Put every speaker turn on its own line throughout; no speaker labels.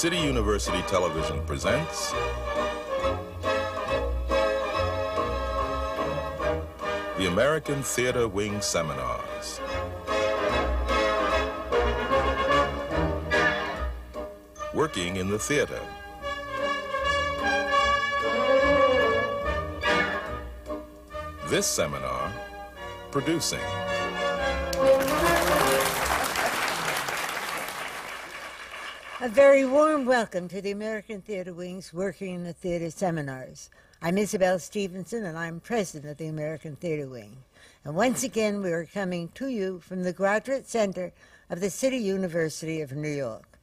City University Television presents the American Theater Wing Seminars. Working in the theater. This seminar, producing.
A very warm welcome to the American Theatre Wing's Working in the Theatre seminars. I'm Isabel Stevenson, and I'm president of the American Theatre Wing. And once again, we are coming to you from the Graduate Center of the City University of New York.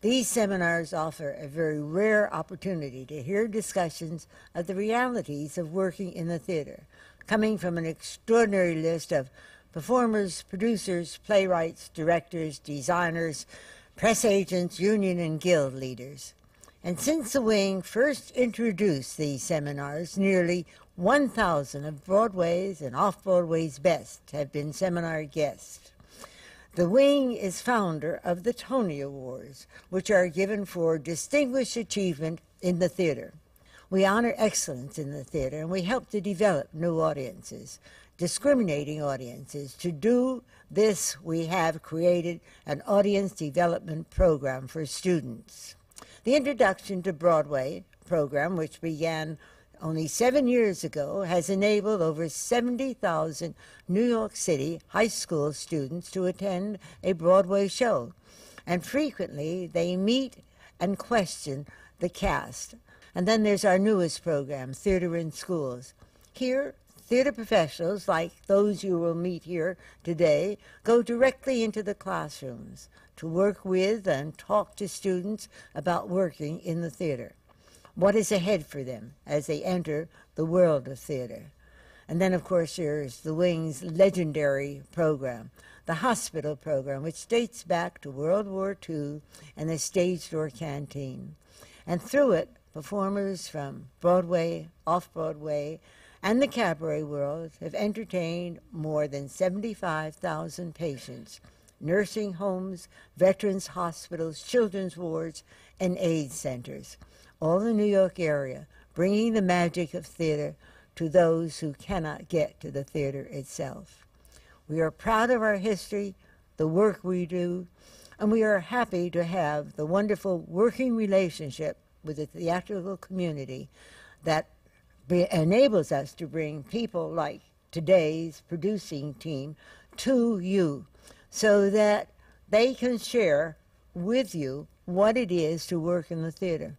These seminars offer a very rare opportunity to hear discussions of the realities of working in the theater, coming from an extraordinary list of performers, producers, playwrights, directors, designers, press agents, union, and guild leaders. And since the Wing first introduced these seminars, nearly 1,000 of Broadway's and off Broadway's best have been seminar guests. The Wing is founder of the Tony Awards, which are given for distinguished achievement in the theater. We honor excellence in the theater and we help to develop new audiences, discriminating audiences. To do this, we have created an audience development program for students. The Introduction to Broadway program, which began only seven years ago, has enabled over 70,000 New York City high school students to attend a Broadway show. And frequently, they meet and question the cast. And then there's our newest program, Theater in Schools. Here, theater professionals, like those you will meet here today, go directly into the classrooms to work with and talk to students about working in the theater. What is ahead for them as they enter the world of theater? And then, of course, there's the Wing's legendary program, the hospital program, which dates back to World War II and the Stage Door Canteen. And through it, performers from Broadway, off Broadway, and the cabaret world have entertained more than 75,000 patients, nursing homes, veterans hospitals, children's wards, and AIDS centers, all in the New York area, bringing the magic of theater to those who cannot get to the theater itself. We are proud of our history, the work we do, and we are happy to have the wonderful working relationship with the theatrical community that enables us to bring people like today's producing team to you so that they can share with you what it is to work in the theater.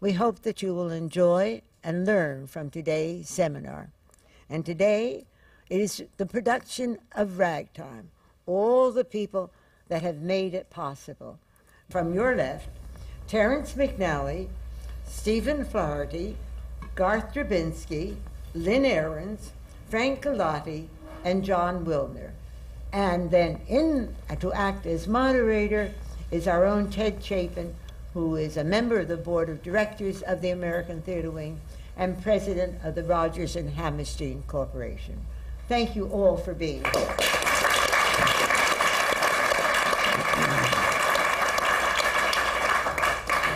We hope that you will enjoy and learn from today's seminar. And today it is the production of Ragtime, all the people that have made it possible. From your left, Terrence McNally, Stephen Flaherty, Garth Drabinsky, Lynn Ahrens, Frank Galati, and Jon Wilner. And then in to act as moderator is our own Ted Chapin, who is a member of the board of directors of the American Theater Wing and president of the Rodgers and Hammerstein Corporation. Thank you all for being here.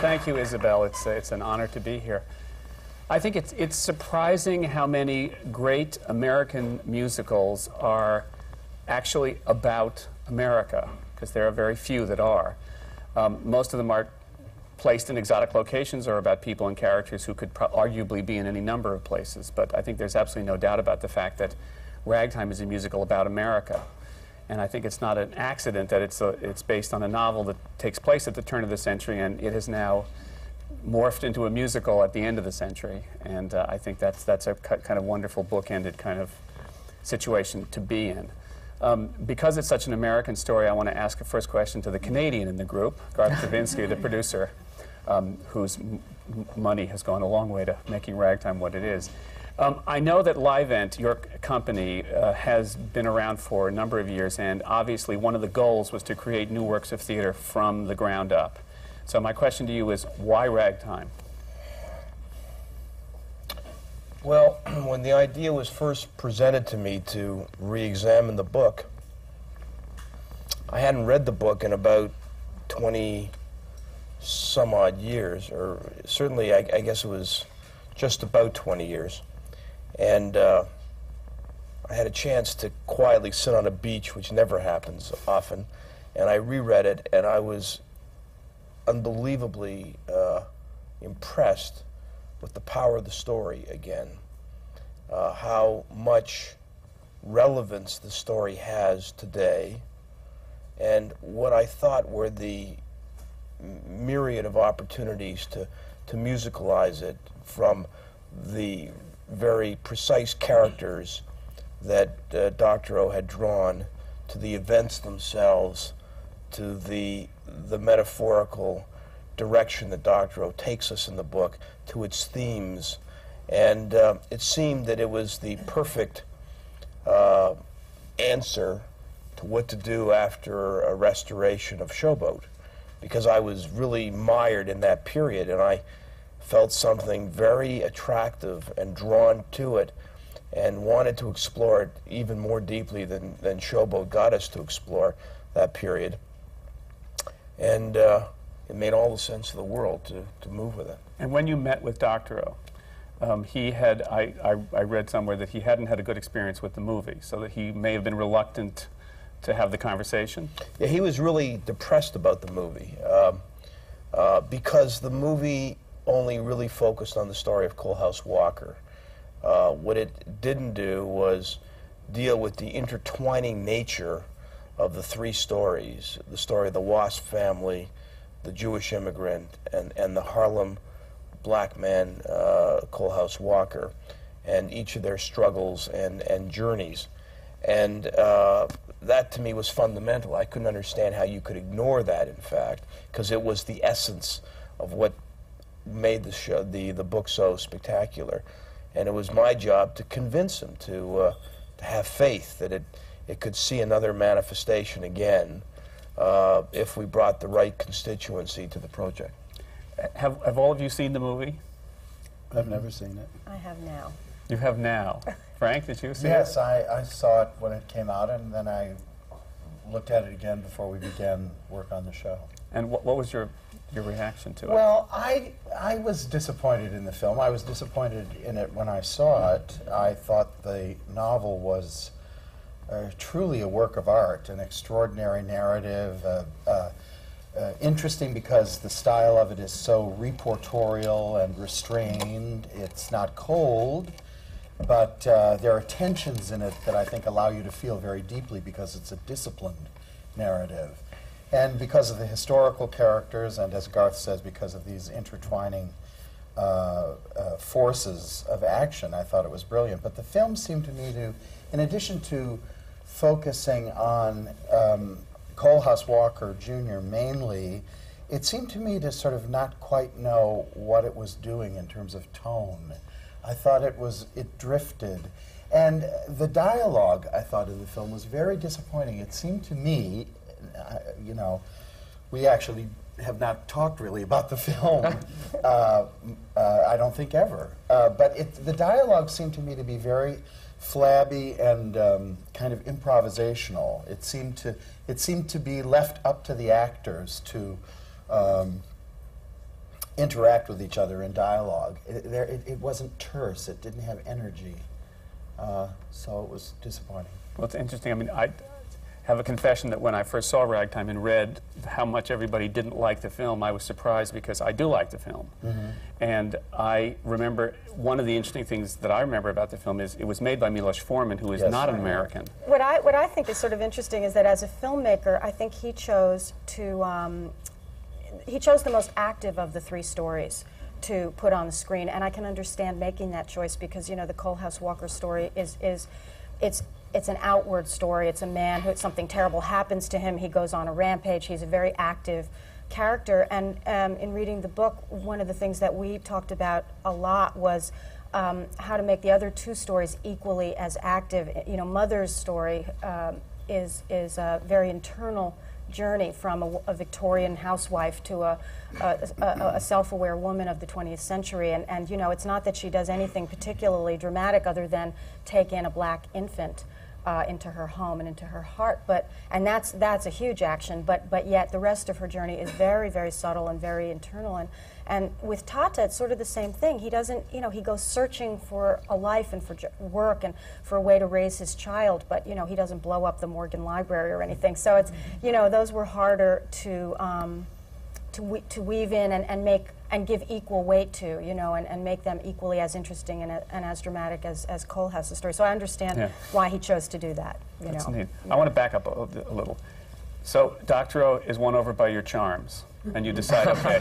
Thank you, Isabel. It's, uh, it's an honor to be here. I think it's, it's surprising how many great American musicals are actually about America, because there are very few that are. Um, most of them are placed in exotic locations or about people and characters who could arguably be in any number of places. But I think there's absolutely no doubt about the fact that Ragtime is a musical about America. And I think it's not an accident that it's, a, it's based on a novel that takes place at the turn of the century, and it has now morphed into a musical at the end of the century. And uh, I think that's, that's a kind of wonderful bookended kind of situation to be in. Um, because it's such an American story, I want to ask a first question to the Canadian in the group, Garth Drabinsky, the producer, um, whose money has gone a long way to making Ragtime what it is. Um, I know that Livent, your company, uh, has been around for a number of years, and obviously one of the goals was to create new works of theater from the ground up. So my question to you is, why ragtime?
Well, when the idea was first presented to me to re-examine the book, I hadn't read the book in about 20 some odd years, or certainly I, I guess it was just about 20 years. And uh, I had a chance to quietly sit on a beach, which never happens often, and I reread it, and I was unbelievably uh, impressed with the power of the story again. Uh, how much relevance the story has today, and what I thought were the myriad of opportunities to, to musicalize it from the very precise characters that uh, Doctorow had drawn to the events themselves to the, the metaphorical direction that. O takes us in the book, to its themes. And uh, it seemed that it was the perfect uh, answer to what to do after a restoration of Showboat, because I was really mired in that period and I felt something very attractive and drawn to it and wanted to explore it even more deeply than, than Showboat got us to explore that period. And uh, it made all the sense of the world to, to move with it.
And when you met with Doctorow, um, he had, I, I, I read somewhere that he hadn't had a good experience with the movie, so that he may have been reluctant to have the conversation.
Yeah, he was really depressed about the movie um, uh, because the movie only really focused on the story of Coalhouse Walker. Uh, what it didn't do was deal with the intertwining nature of the three stories the story of the Wasp family, the Jewish immigrant, and, and the Harlem black man, uh, Coalhouse Walker, and each of their struggles and, and journeys. And uh, that to me was fundamental. I couldn't understand how you could ignore that, in fact, because it was the essence of what made the show, the, the book so spectacular. And it was my job to convince him to, uh, to have faith that it, it could see another manifestation again uh, if we brought the right constituency to the project.
Have, have all of you seen the movie?
I've never seen it.
I have now.
You have now. Frank, did you see
Yes,
it?
I, I saw it when it came out, and then I looked at it again before we began work on the show.
And what, what was your, your reaction to it?
Well, I I was disappointed in the film. I was disappointed in it when I saw it. I thought the novel was uh, truly a work of art, an extraordinary narrative. Uh, uh, uh, interesting because the style of it is so reportorial and restrained. It's not cold, but uh, there are tensions in it that I think allow you to feel very deeply because it's a disciplined narrative. And because of the historical characters, and as Garth says, because of these intertwining uh, uh, forces of action, I thought it was brilliant. But the film seemed to me to, in addition to focusing on um, Coalhouse Walker Jr. mainly, it seemed to me to sort of not quite know what it was doing in terms of tone. I thought it was, it drifted. And the dialogue, I thought, in the film was very disappointing. It seemed to me, uh, you know, we actually have not talked really about the film, uh, uh, I don't think ever. Uh, but it, the dialogue seemed to me to be very flabby and um, kind of improvisational. It seemed to it seemed to be left up to the actors to um, interact with each other in dialogue. It, there, it, it wasn't terse. It didn't have energy. Uh, so it was disappointing.
Well, it's interesting. I mean, I have a confession that when I first saw Ragtime and read how much everybody didn't like the film, I was surprised because I do like the film. And I remember one of the interesting things that I remember about the film is it was made by Milos Forman, who is
Yes.
not an American.
What I, what I think is sort of interesting is that as a filmmaker, I think he chose to, um, he chose the most active of the three stories to put on the screen, and I can understand making that choice because you know the Coalhouse Walker story is is it's it's an outward story. It's a man who something terrible happens to him. He goes on a rampage. He's a very active character, and um, in reading the book, one of the things that we talked about a lot was. Um, how to make the other two stories equally as active. You know, Mother's story um, is is a very internal journey from a, a Victorian housewife to a, a, a, self-aware woman of the 20th century. And, and, you know, it's not that she does anything particularly dramatic other than take in a black infant. Uh, into her home and into her heart. But and that's that's a huge action. But but yet the rest of her journey is very very subtle and very internal. And and with Tateh, it's sort of the same thing. He doesn't, you know, he goes searching for a life and for work and for a way to raise his child. But you know, he doesn't blow up the Morgan Library or anything. So it's you know, those were harder to. Um, to, we, to weave in and, and make and give equal weight to, you know, and, and make them equally as interesting and, a- and as dramatic as, as Cole has the story. So I understand
Yeah.
why he chose to do that. You
That's
know.
neat. I want to back up a, a little. So, Doctorow is won over by your charms, and you decide, okay,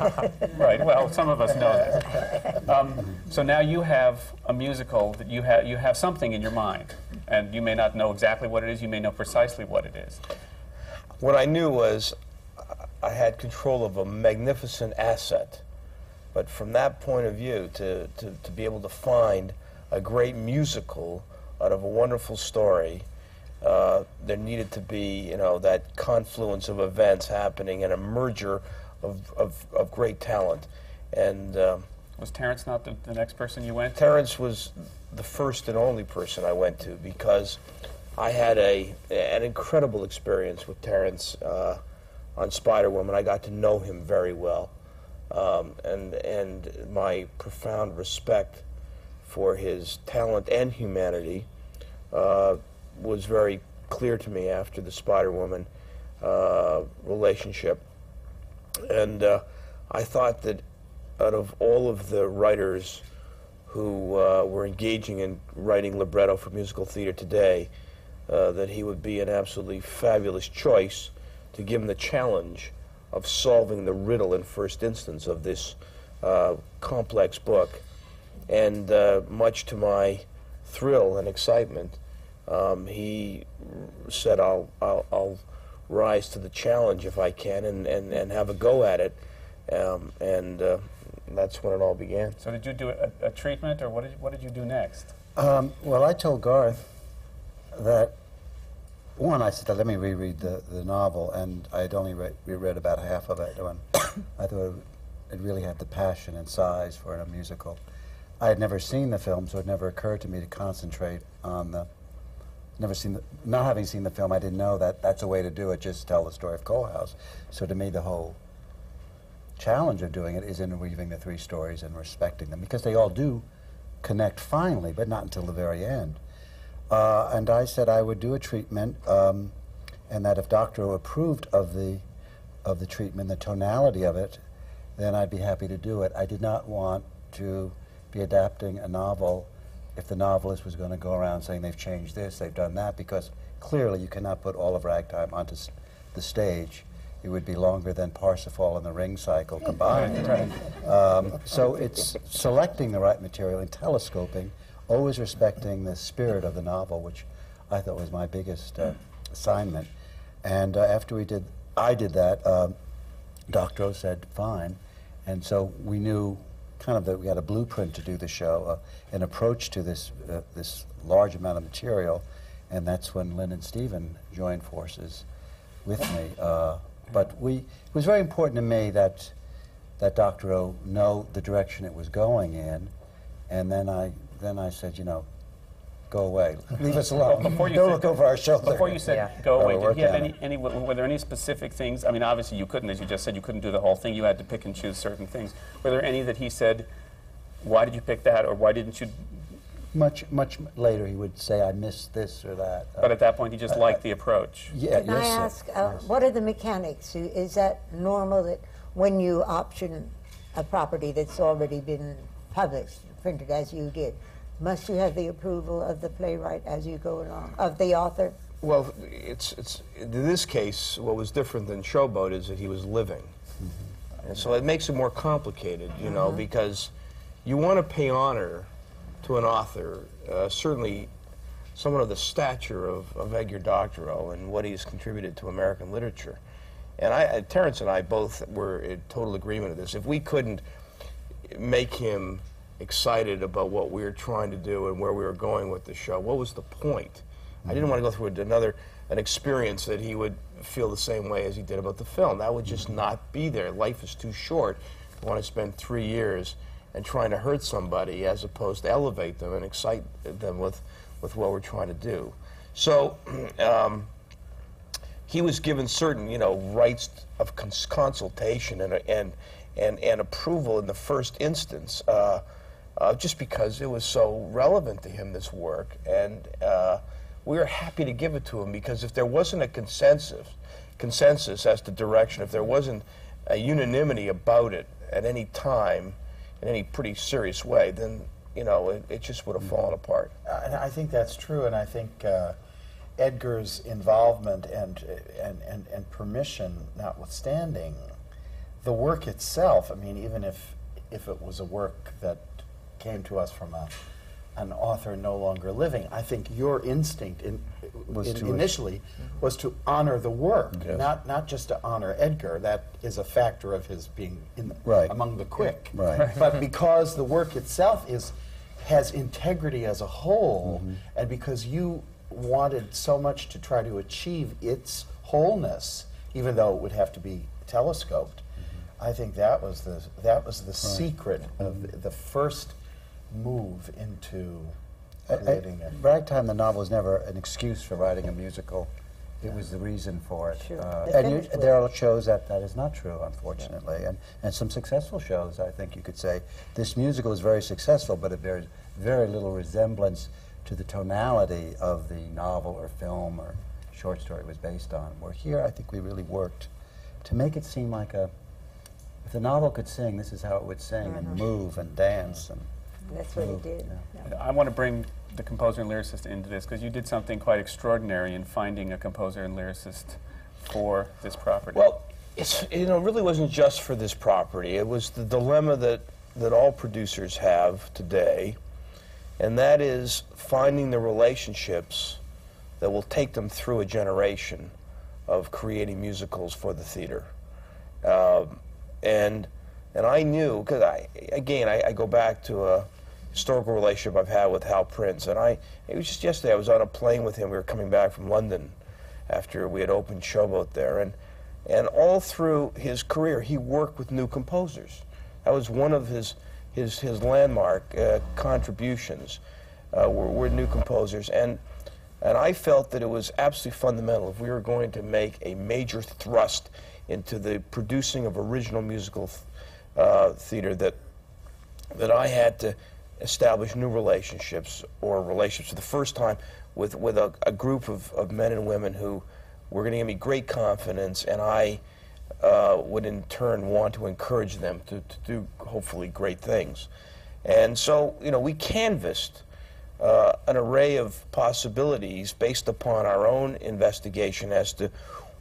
right, well, some of us know this. Um, so now you have a musical that you have, you have something in your mind, and you may not know exactly what it is, you may know precisely what it is.
What I knew was uh, I had control of a magnificent asset. But from that point of view, to, to, to be able to find a great musical out of a wonderful story, uh, there needed to be, you know, that confluence of events happening and a merger of, of, of great talent. And um,
Was Terrence not the, the next person you went to?
Terrence was the first and only person I went to because I had a an incredible experience with Terrence uh, on Spider Woman. I got to know him very well, um, and and my profound respect for his talent and humanity uh, was very clear to me after the Spider Woman uh, relationship, and uh, I thought that out of all of the writers who uh, were engaging in writing libretto for musical theater today, uh, that he would be an absolutely fabulous choice to give him the challenge of solving the riddle in first instance of this uh, complex book. And uh, much to my thrill and excitement, um, he said, I'll, I'll, I'll rise to the challenge if I can and, and, and have a go at it. Um, and uh, that's when it all began.
So did you do a, a treatment, or what did, what did you do next?
Um, well, I told Garth that one, I said, let me reread the, the novel, and I had only read, reread about half of it when I thought it really had the passion and size for a musical. I had never seen the film, so it never occurred to me to concentrate on the. Never seen the, not having seen the film, I didn't know that that's a way to do it. Just tell the story of Coalhouse. So to me, the whole challenge of doing it is in weaving the three stories and respecting them because they all do connect finally, but not until the very end. Uh, and I said I would do a treatment, um, and that if Dr. Approved of the of the treatment, the tonality of it, then I'd be happy to do it. I did not want to be adapting a novel if the novelist was going to go around saying they've changed this, they've done that, because clearly you cannot put all of Ragtime onto s- the stage. It would be longer than Parsifal and the Ring Cycle combined. Um, so it's selecting the right material and telescoping, always respecting the spirit of the novel, which I thought was my biggest uh, assignment. And uh, after we did, I did that. Um, Doctorow said fine, and so we knew kind of that we had a blueprint to do the show, uh, an approach to this uh, this large amount of material, and that's when Lynn and Stephen joined forces with me. Uh, but we it was very important to me that that. O know the direction it was going in, and then I then I said, you know, go away, leave us alone,
Before you
don't
said-
look over our shoulder.
Before you said
Yeah.
go away, did he have any, any, were were there any specific things? I mean, obviously you couldn't, as you just said, you couldn't do the whole thing. You had to pick and choose certain things. Were there any that he said, why did you pick that, or why didn't you?
Much much later, he would say, I missed this or that. Uh,
But at that point, he just liked the approach.
yeah,
Can I
yes, sir.
ask, uh, what are the mechanics? Is that normal that when you option a property that's already been published, printed as you did, must you have the approval of the playwright as you go along, of the author?
Well, it's, it's, in this case, what was different than Showboat is that he was living. And so it makes it more complicated, you know, because you want to pay honor to an author, uh, certainly someone of the stature of, of Edgar Doctorow and what he's contributed to American literature. And I, uh, Terrence and I both were in total agreement of this. If we couldn't make him excited about what we were trying to do and where we were going with the show, what was the point? I didn't want to go through another an experience that he would feel the same way as he did about the film. That would just not be there. Life is too short to want to spend three years and trying to hurt somebody as opposed to elevate them and excite them with, with what we're trying to do. So um, he was given certain, you know, rights of cons- consultation and, and, and, and approval in the first instance, uh, uh, just because it was so relevant to him, this work. And uh, we were happy to give it to him because if there wasn't a consensus, consensus as to direction, if there wasn't a unanimity about it at any time, in any pretty serious way, then, you know, it, it just would have fallen apart.
Uh, And I think that's true, and I think uh, Edgar's involvement and, and, and, and permission notwithstanding, the work itself, I mean, even if, if it was a work that came to us from a, an author no longer living, I think your instinct in,
Was
in- initially was to honor the work,
Yes.
not, not just to honor Edgar. That is a factor of his being in the,
Right.
among the quick.
Right.
But because the work itself is has integrity as a whole,
Mm-hmm.
and because you wanted so much to try to achieve its wholeness, even though it would have to be telescoped,
Mm-hmm.
I think that was the that was the secret of the first move into
I- I-
creating it.
Ragtime, the novel, was never an excuse for writing a musical. It was the reason for it.
Sure.
Uh, and you, there are shows that that is not true, unfortunately, and, and some successful shows. I think you could say this musical is very successful, but it bears very little resemblance to the tonality of the novel or film or short story it was based on. Where here, I think we really worked to make it seem like a. If the novel could sing, this is how it would sing and move and dance and.
That's what he did.
yeah.
Yeah.
I want to bring the composer and lyricist into this because you did something quite extraordinary in finding a composer and lyricist for this property.
Well, it's you know it really wasn't just for this property. It was the dilemma that that all producers have today, and that is finding the relationships that will take them through a generation of creating musicals for the theater. Um, and and I knew because I again I, I go back to a historical relationship I've had with Hal Prince, and I it was just yesterday I was on a plane with him. We were coming back from London after we had opened Showboat there, and and all through his career he worked with new composers. That was one of his his his landmark uh, contributions uh, were, were new composers, and and I felt that it was absolutely fundamental if we were going to make a major thrust into the producing of original musical uh, theater that that I had to establish new relationships or relationships for the first time with, with a, a group of, of men and women who were going to give me great confidence and I uh, would in turn want to encourage them to, to do hopefully great things. And so, you know, we canvassed uh, an array of possibilities based upon our own investigation as to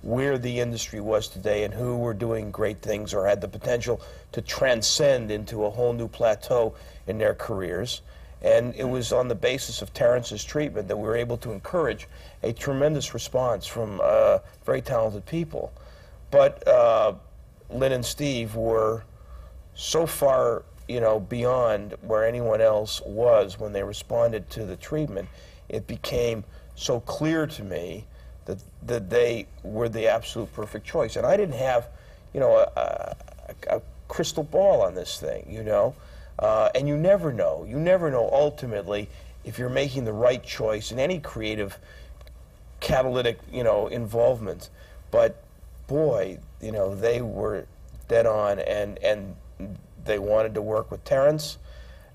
where the industry was today and who were doing great things or had the potential to transcend into a whole new plateau in their careers. And it was on the basis of Terrence's treatment that we were able to encourage a tremendous response from uh, very talented people. But uh, Lynn and Steve were so far, you know, beyond where anyone else was when they responded to the treatment, it became so clear to me that that they were the absolute perfect choice. And I didn't have, you know, a, a, a crystal ball on this thing, you know. Uh, and you never know. You never know ultimately if you're making the right choice in any creative catalytic, you know, involvement. But boy, you know, they were dead on, and and they wanted to work with Terrence,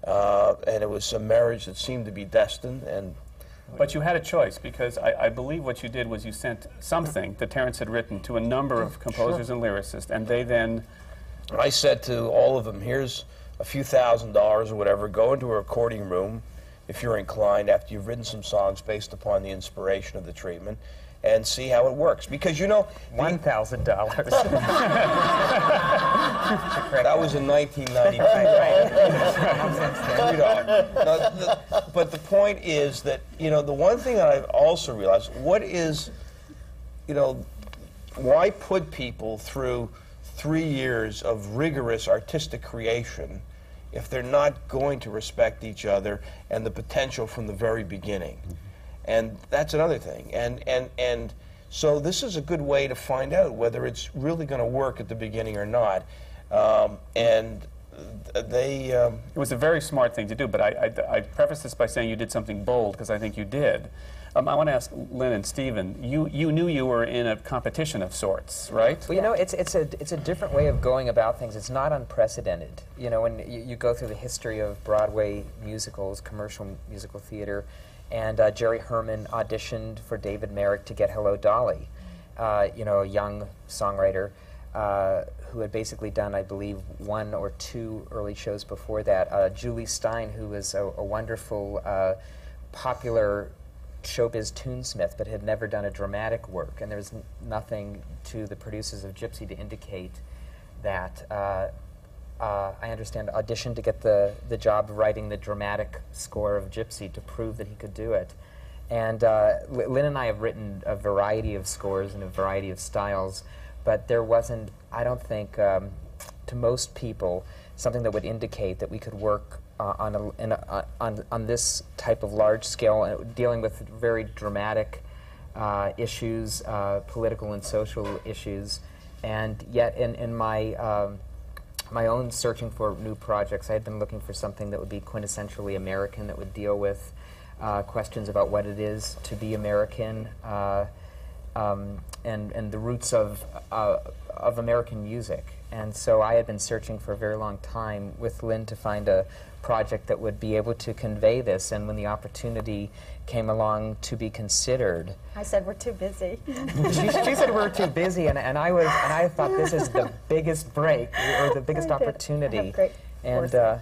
uh, and it was a marriage that seemed to be destined. And
But you had a choice because I, I believe what you did was you sent something that Terrence had written to a number of composers and lyricists, and they then
I said to all of them, "Here's a few thousand dollars or whatever. Go into a recording room, if you're inclined, after you've written some songs based upon the inspiration of the treatment." And see how it works, because you know
One thousand dollars.
That was in 1992. Three dollars. Now, the- But the point is that, you know, the one thing that I've also realized, what is, you know, why put people through three years of rigorous artistic creation if they're not going to respect each other and the potential from the very beginning? And that's another thing. And, and, and so this is a good way to find out whether it's really going to work at the beginning or not. Um, and they, um,
It was a very smart thing to do, but I, I, I preface this by saying you did something bold because I think you did. Um, I want to ask Lynn and Stephen. You you knew you were in a competition of sorts, right?
Well, you know, it's, it's, a, it's a different way of going about things. It's not unprecedented. You know, when you, you go through the history of Broadway musicals, commercial musical theater, and uh, Jerry Herman auditioned for David Merrick to get Hello Dolly, uh, you know, a young songwriter uh, who had basically done, I believe, one or two early shows before that. Uh, Jule Styne, who was a, a wonderful, uh, popular showbiz tunesmith, but had never done a dramatic work. And there was nothing to the producers of Gypsy to indicate that. Uh, I understand auditioned to get the, the job of writing the dramatic score of Gypsy to prove that he could do it. And uh, Lynn and I have written a variety of scores in a variety of styles, but there wasn't, I don't think, um, to most people, something that would indicate that we could work uh, on, a, a, uh, on, on this type of large scale, uh, dealing with very dramatic uh, issues, uh, political and social issues. And yet, in, in my, um, my own searching for new projects, I had been looking for something that would be quintessentially American, that would deal with uh, questions about what it is to be American. Uh, um, and, and the roots of, uh, of American music. And so I had been searching for a very long time with Lynn to find a project that would be able to convey this. And when the opportunity came along to be considered,
I said we're too busy.
she, she said We're too busy, and, and I was, and I thought this is the biggest break or the biggest
I did. I have
opportunity.
great
and uh,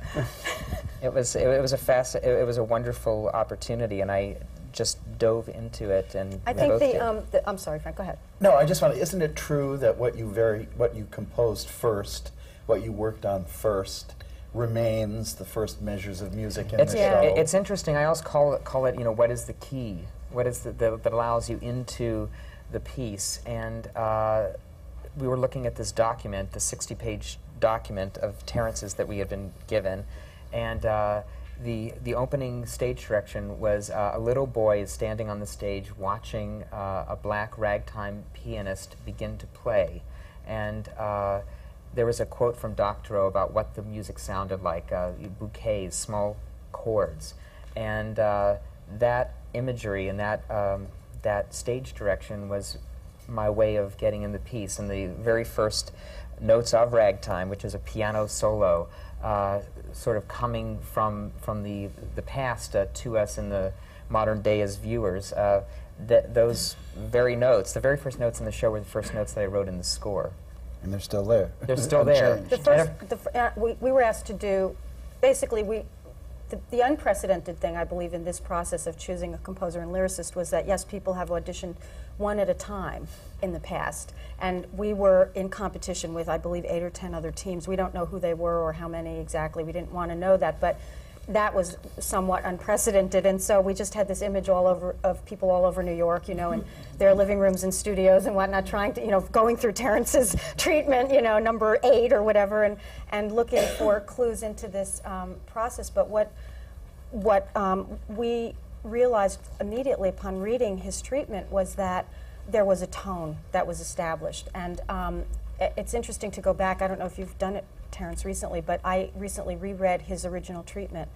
it was it, was a fast, it, it was a wonderful opportunity, and I just dove into it. And
I
we
think
both
the,
did.
um, the, I'm sorry, Frank, go ahead.
No, I just want to, isn't it true that what you very, what you composed first, what you worked on first, remains the first measures of music in
It's,
the
Yeah.
show?
it- it's interesting. I always call it, call it, you know, what is the key? What is the, the that allows you into the piece? And uh, we were looking at this document, the 60-page document of Terrence's that we had been given, and uh, the the opening stage direction was uh, a little boy is standing on the stage watching uh, a black ragtime pianist begin to play, and. Uh, there was a quote from Doctorow about what the music sounded like uh, bouquets, small chords. And uh, that imagery and that, um, that stage direction was my way of getting in the piece. And the very first notes of Ragtime, which is a piano solo, uh, sort of coming from, from the, the past uh, to us in the modern day as viewers. Uh, th- those very notes, the very first notes in the show were the first notes that I wrote in the score.
And they're still there.
They're still there.
The first, the, fir- uh, we, we were asked to do, basically, we, the, the unprecedented thing, I believe, in this process of choosing a composer and lyricist was that, yes, people have auditioned one at a time in the past. And we were in competition with, I believe, eight or ten other teams. We don't know who they were or how many exactly. We didn't want to know that. But that was somewhat unprecedented, and so we just had this image all over of people all over New York, you know, in their living rooms and studios and whatnot, trying to, you know, going through Terrence's treatment, you know, number eight or whatever, and and looking for clues into this um, process. But what what um, we realized immediately upon reading his treatment was that there was a tone that was established. And um, it's interesting to go back. I don't know if you've done it, Terrence, recently, but I recently reread his original treatment.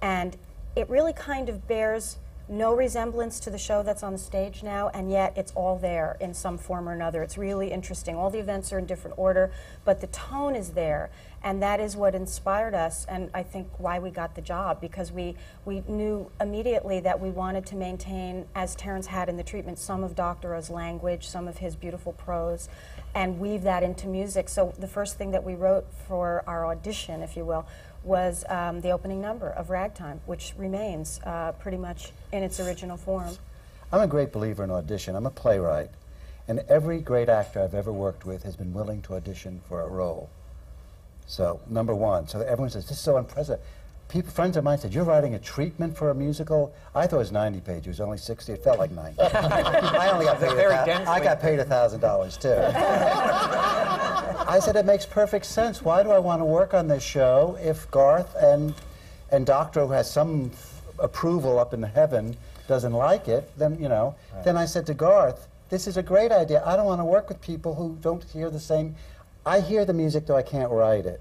And it really kind of bears no resemblance to the show that's on the stage now, and yet it's all there in some form or another. It's really interesting. All the events are in different order, but the tone is there, and that is what inspired us, and I think why we got the job, because we, we knew immediately that we wanted to maintain, as Terrence had in the treatment, some of Doctorow's language, some of his beautiful prose, and weave that into music. So the first thing that we wrote for our audition, if you will, was um, the opening number of Ragtime, which remains uh, pretty much in its original form.
I'm a great believer in audition. I'm a playwright. And every great actor I've ever worked with has been willing to audition for a role. So, number one. So everyone says, this is so unprecedented. People, friends of mine said, you're writing a treatment for a musical? I thought it was 90 pages. It was only 60. It felt like 90. I only got paid,
Very
a I got paid $1,000 too. I said, it makes perfect sense. Why do I want to work on this show if Garth and, and Doctor, who has some f- approval up in heaven, doesn't like it? Then, you know. Then I said to Garth, this is a great idea. I don't want to work with people who don't hear the same. I hear the music, though I can't write it.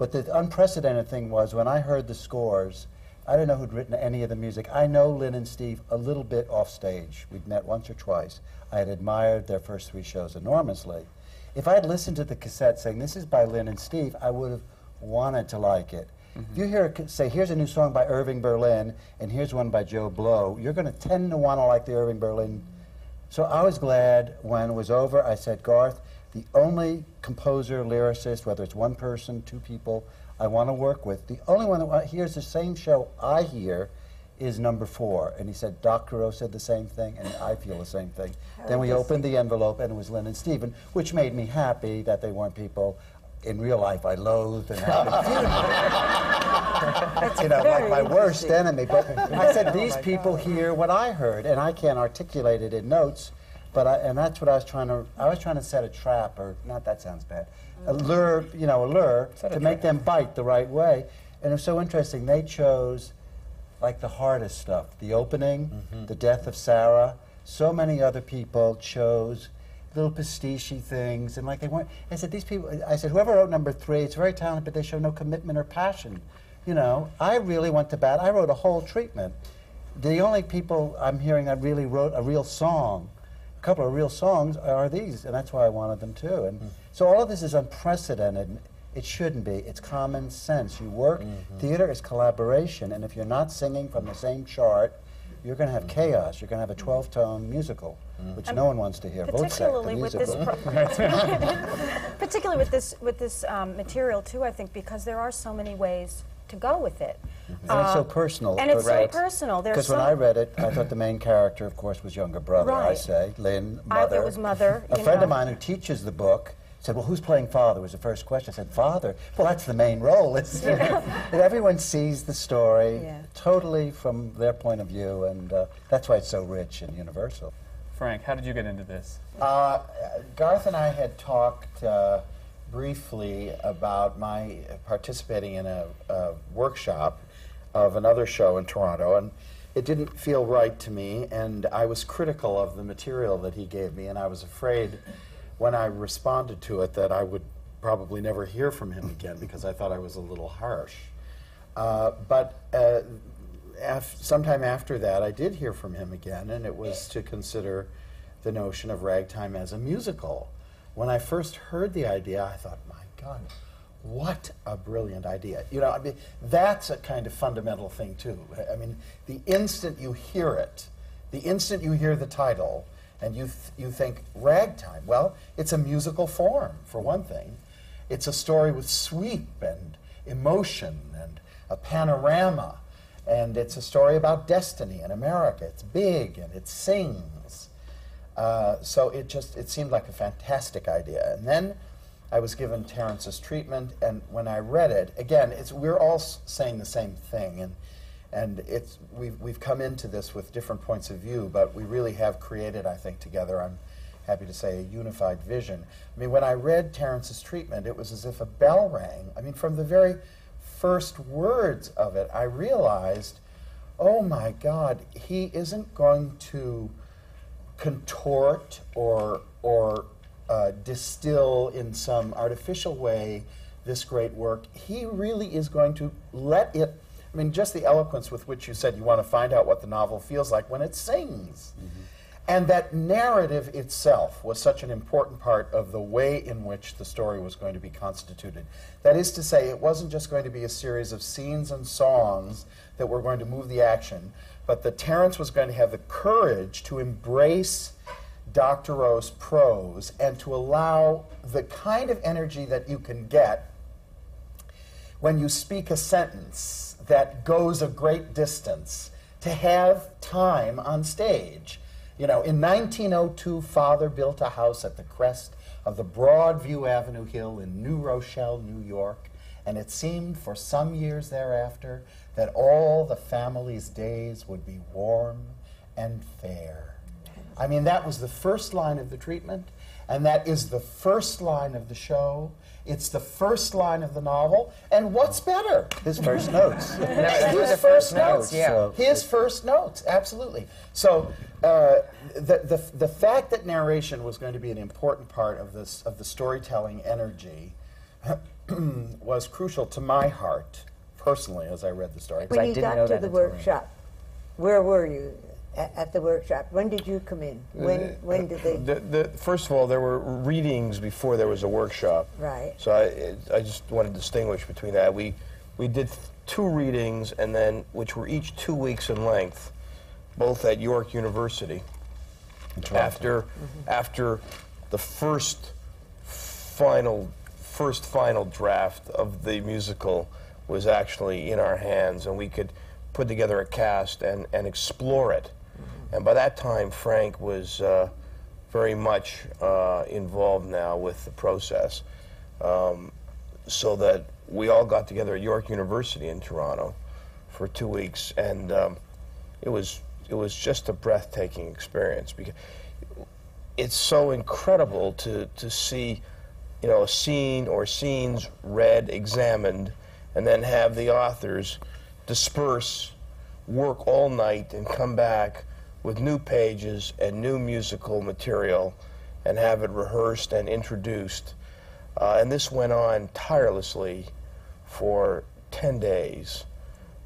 But the unprecedented thing was when I heard the scores, I don't know who'd written any of the music. I know Lynn and Steve a little bit off stage. We'd met once or twice. I had admired their first three shows enormously. If I had listened to the cassette saying, This is by Lynn and Steve, I would have wanted to like it. If you hear, say, here's a new song by Irving Berlin, and here's one by Joe Blow, you're going to tend to want to like the Irving Berlin. So I was glad when it was over. I said, Garth, the only composer, lyricist, whether it's one person, two people, I want to work with, the only one that hears the same show I hear is number four. And he said, Doctorow said the same thing, and I feel the same thing. then we opened the envelope, and it was Lynn and Stephen, which made me happy that they weren't people in real life I loathed and had a you know, like my worst enemy. But I said, these people hear what I heard, and I can't articulate it in notes. But I, and that's what I was trying to. I was trying to set a trap, or not. That sounds bad. A lure, you know, a lure
Set a
to make them bite the right way. And it was so interesting. They chose like the hardest stuff. The opening, mm-hmm. the death of Sarah. So many other people chose little pastichy things, and like they weren't. I said these people. I said whoever wrote number three, it's very talented, but they show no commitment or passion. You know, I really went to bat. I wrote a whole treatment. The only people I'm hearing that really wrote a real song, a couple of real songs, are these, and that's why I wanted them too. And mm-hmm. so all of this is unprecedented. It shouldn't be. It's common sense. You work. Mm-hmm. Theater is collaboration, and if you're not singing from the same chart, you're going to have mm-hmm. chaos. You're going to have a 12-tone musical, which um, no one wants to hear. Vote Sec, the
particularly with this pro- particularly with this with this um, material too i think because there are so many ways to go with it
And it's so
Uh,
personal.
and it's
Right.
so personal
Because
so
when I read it, I thought the main character, of course, was younger brother. I say, Lynn,
I- it
mother.
was mother,
A
you
friend of mine who teaches the book said, "Well, who's playing father?" Was the first question. I said, "Father." Well, that's the main role. It's, and everyone sees the story
Yeah.
totally from their point of view, and uh, that's why it's so rich and universal.
Frank, how did you get into this?
Uh, Garth and I had talked uh, briefly about my participating in a, a workshop of another show in Toronto, and it didn't feel right to me, and I was critical of the material that he gave me, and I was afraid when I responded to it that I would probably never hear from him again because I thought I was a little harsh. Uh, but uh, af- sometime after that, I did hear from him again, and it was to consider the notion of ragtime as a musical. When I first heard the idea, I thought, my God, what a brilliant idea. You know, I mean, that's a kind of fundamental thing, too. I mean, the instant you hear it, the instant you hear the title, and you, th- you think ragtime, well, it's a musical form, for one thing. It's a story with sweep and emotion and a panorama. And it's a story about destiny in America. It's big and it sings. Uh, so it just it seemed like a fantastic idea. And then I was given Terrence's treatment, and when I read it, again, it's we're all saying the same thing, and and it's we've we've come into this with different points of view, but we really have created, I think, together. I'm happy to say, a unified vision. I mean, when I read Terrence's treatment, it was as if a bell rang. I mean, from the very first words of it, I realized, oh my God, he isn't going to contort or or uh, distill in some artificial way this great work. He really is going to let it. I mean, just the eloquence with which you said you want to find out what the novel feels like when it sings. And that narrative itself was such an important part of the way in which the story was going to be constituted. That is to say, it wasn't just going to be a series of scenes and songs that were going to move the action, but that Terrence was going to have the courage to embrace Doctorow's prose and to allow the kind of energy that you can get when you speak a sentence that goes a great distance to have time on stage. You know, in 1902, father built a house at the crest of the Broadview Avenue Hill in New Rochelle, New York, and it seemed for some years thereafter that all the family's days would be warm and fair. I mean, that was the first line of the treatment, and that is the first line of the show. It's the first line of the novel, and what's better?
His first notes.
No,
His
the
first notes,
yeah.
So-
His first notes, absolutely. So uh, the, the, the fact that narration was going to be an important part of this of the storytelling energy was crucial to my heart personally as I read the story.
Oh,
I
When you
didn't
got
know
to
that
the workshop, where were you at, at the workshop? When did you come in? When uh, when did they?
The, the, first of all, there were readings before there was a workshop.
Right.
So I, I just want to distinguish between that. We, we did two readings, and then which were each two weeks in length, both at York University. After, mm-hmm. after the first final, first final draft of the musical was actually in our hands, and we could put together a cast and, and explore it. And by that time, Frank was uh, very much uh, involved now with the process, um, so that we all got together at York University in Toronto for two weeks, and um, it was it was just a breathtaking experience because it's so incredible to, to see, you know, a scene or scenes read, examined, and then have the authors disperse, work all night, and come back with new pages and new musical material and have it rehearsed and introduced. Uh, and this went on tirelessly for 10 days.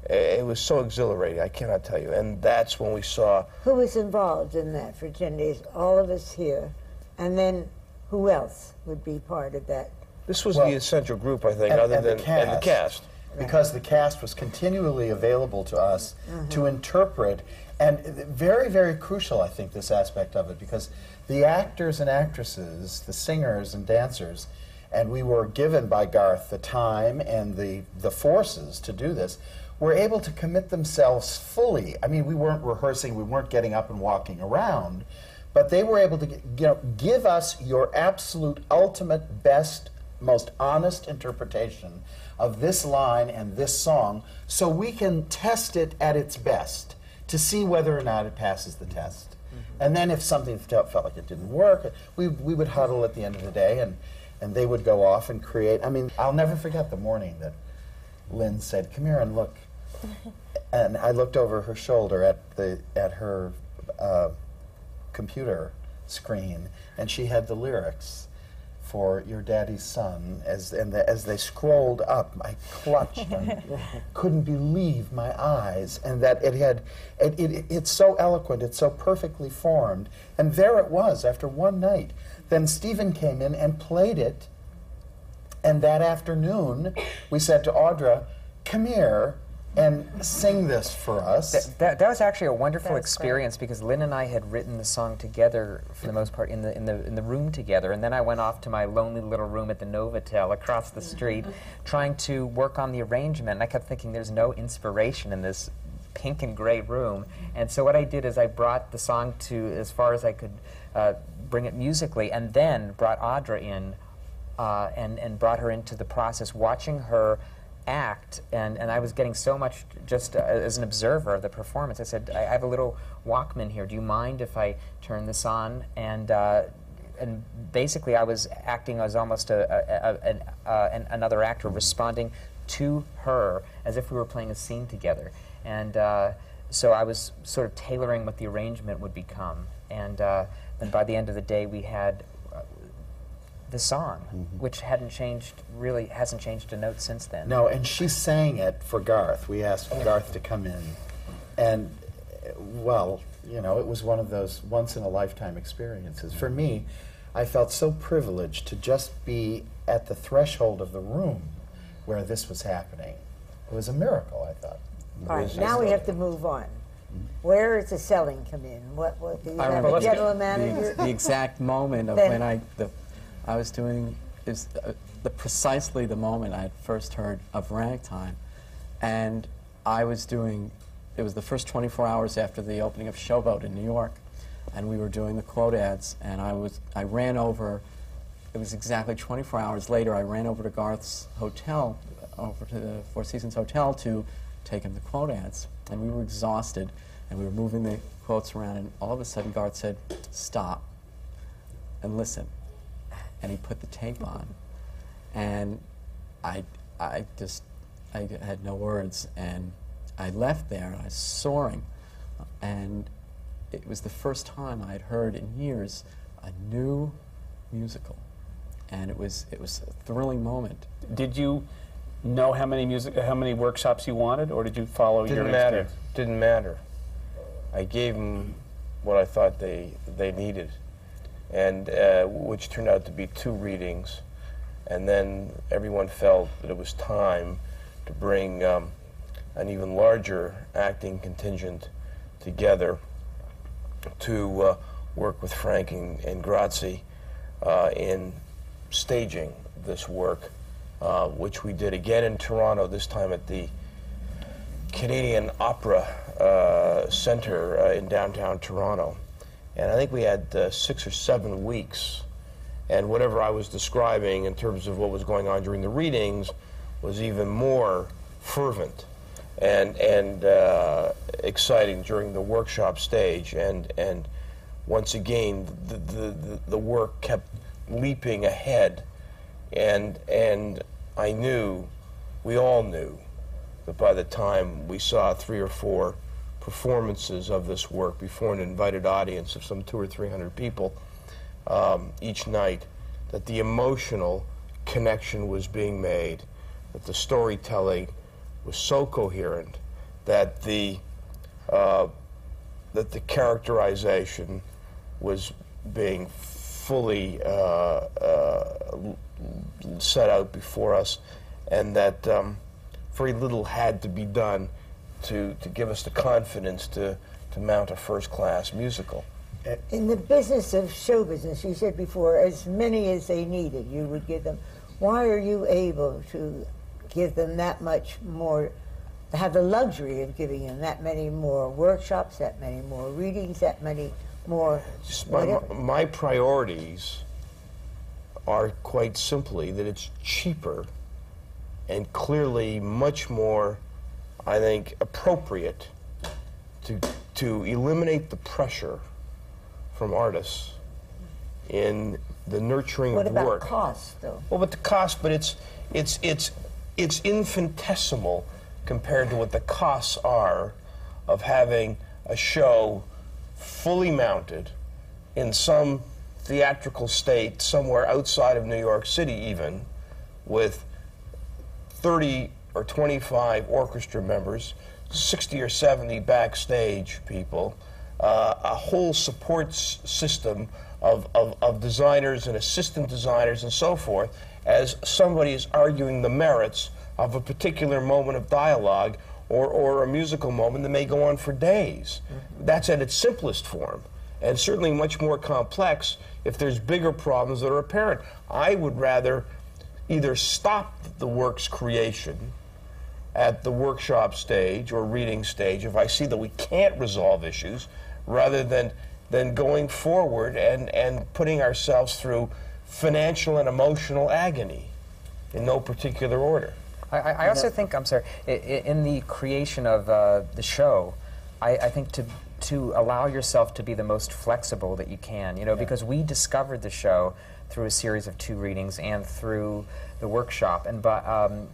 It was so exhilarating, I cannot tell you. And that's when we saw
Who was involved in that for ten days? All of us here, and then who else would be part of that?
This was
Well,
the essential group, I think,
and-
other
and the
than and the cast.
because the cast was continually available to us to interpret and very very crucial i think this aspect of it because the actors and actresses the singers and dancers and we were given by garth the time and the the forces to do this were able to commit themselves fully. I mean we weren't rehearsing we weren't getting up and walking around but they were able to you know, give us your absolute ultimate best most honest interpretation of this line and this song so we can test it at its best to see whether or not it passes the test. And then if something felt, felt like it didn't work, we, we would huddle at the end of the day and, and they would go off and create. I mean, I'll never forget the morning that Lynn said, Come here and look. And I looked over her shoulder at, the, at her uh, computer screen and she had the lyrics for your daddy's son as and the, as they scrolled up i clutched and couldn't believe my eyes and that it had it, it, it's so eloquent it's so perfectly formed. And there it was after one night. Then stephen came in and played it. And that afternoon we said to audra come here and sing this for us
That, that, that was actually a wonderful
That's great.
experience because Lynn and I had written the song together for the most part in the in the in the room together, and then I went off to my lonely little room at the Novotel across the street, trying to work on the arrangement. And I kept thinking, "There's no inspiration in this pink and gray room." And so what I did is I brought the song to as far as I could uh, bring it musically, and then brought Audra in uh, and, and brought her into the process, watching her act. And, and I was getting so much just uh, as an observer of the performance. I said, I, I have a little Walkman here. Do you mind if I turn this on? And, uh, and basically, I was acting as almost a, a, a, an, uh, an, another actor, responding to her as if we were playing a scene together. And uh, so I was sort of tailoring what the arrangement would become. And uh, then by the end of the day, we had uh, the song, which hadn't changed, really hasn't changed a note since then.
No, and she sang it for Garth. We asked Garth to come in. And, uh, well, you know, it was one of those once in a lifetime experiences. For me, I felt so privileged to just be at the threshold of the room where this was happening. It was a miracle, I thought.
All right, now we have to move on. Where does the selling come in? What, what do you
I
have a
the-
general
the,
manager?
the exact moment of
Then-
when I the, I was doing is uh, the precisely the moment I had first heard of Ragtime, and I was doing. It was the first 24 hours after the opening of Showboat in New York, and we were doing the quote ads, and I was I ran over. It was exactly 24 hours later. I ran over to Garth's hotel, over to the Four Seasons Hotel to take him the quote ads, and we were exhausted, and we were moving the quotes around, and all of a sudden Garth said, "Stop and listen," and he put the tape on, and I, I just, I had no words, and I left there, and I was soaring, and it was the first time I had heard in years a new musical, and it was it was a thrilling moment.
Did you know how many music, how many workshops you wanted, or did you follow your
Didn't matter.
instinct?
Didn't matter. I gave them what I thought they they needed, and uh, which turned out to be two readings, and then everyone felt that it was time to bring um, an even larger acting contingent together to uh, work with Frank and, and uh, in staging this work, uh, which we did again in Toronto, this time at the Canadian Opera uh, Center uh, in downtown Toronto. And I think we had uh, six or seven weeks. And whatever I was describing in terms of what was going on during the readings was even more fervent and, and uh, exciting during the workshop stage. And, and once again, the, the, the- the work kept leaping ahead. And, and I knew, we all knew, that by the time we saw three or four performances of this work before an invited audience of some two or three hundred people um, each night, that the emotional connection was being made, that the storytelling was so coherent, that the uh, that the characterization was being fully uh, uh, set out before us, and that um, very little had to be done to, to give us the confidence to, to mount a first class musical.
In the business of show business, you said before, as many as they needed, you would give them. Why are you able to give them that much more, have the luxury of giving them that many more workshops, that many more readings, that many more
my, my priorities are quite simply that it's cheaper and clearly much more, I think, appropriate to, to eliminate the pressure from artists in the nurturing
What
of
about
work.
cost, though?
Well, but the cost, but it's it's it's it's infinitesimal compared to what the costs are of having a show fully mounted in some theatrical state somewhere outside of New York City, even with 30 or 25 orchestra members, 60 or 70 backstage people, uh, a whole support s- system of, of, of designers and assistant designers and so forth, as somebody is arguing the merits of a particular moment of dialogue or, or a musical moment that may go on for days. That's at its simplest form, and certainly much more complex if there's bigger problems that are apparent. I would rather either stop the work's creation at the workshop stage or reading stage if I see that we can't resolve issues rather than than going forward and, and putting ourselves through financial and emotional agony in no particular order.
I, I also think, I'm sorry, in the creation of uh, the show, I, I think to to allow yourself to be the most flexible that you can, you know, because we discovered the show through a series of two readings and through the workshop, and but um,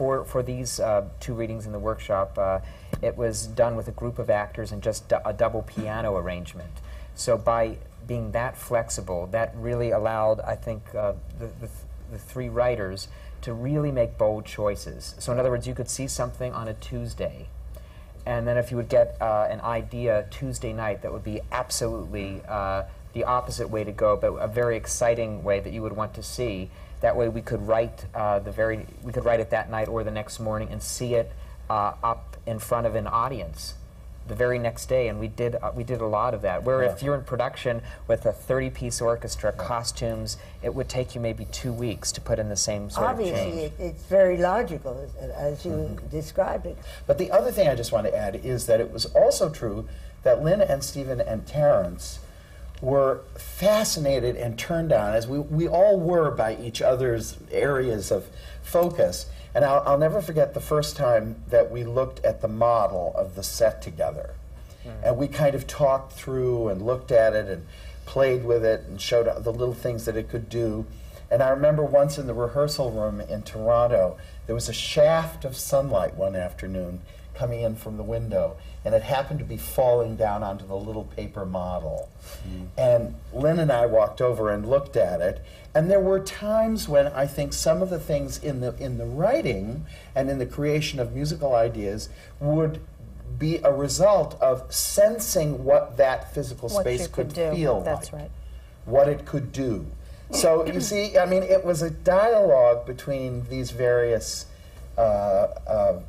for for these uh, two readings in the workshop, uh, it was done with a group of actors and just a double piano arrangement. So by being that flexible, that really allowed, I think, uh, the, the, th- the three writers to really make bold choices. So in other words, you could see something on a Tuesday, and then if you would get uh, an idea Tuesday night that would be absolutely uh, the opposite way to go, but a very exciting way that you would want to see. That way, we could write uh, the very we could write it that night or the next morning and see it uh, up in front of an audience the very next day. And we did uh, we did a lot of that. Where if you're in production with a 30-piece orchestra, costumes, it would take you maybe two weeks to put in the same sort of
Obviously,
change.
it, it's very logical, as, as you
Mm-hmm.
described it.
But the other thing I just want to add is that it was also true that Lynn and Stephen and Terrence were fascinated and turned on, as we, we all were, by each other's areas of focus. And I'll, I'll never forget the first time that we looked at the model of the set together. Hmm. And we kind of talked through and looked at it and played with it and showed the little things that it could do. And I remember once in the rehearsal room in Toronto, there was a shaft of sunlight one afternoon coming in from the window, and it happened to be falling down onto the little paper model. And Lynn and I walked over and looked at it, and there were times when I think some of the things in the in the writing and in the creation of musical ideas would be a result of sensing what that physical
What
space
could
could
do.
feel
That's
like
right.
what it could do. So you see, I mean, it was a dialogue between these various uh, uh,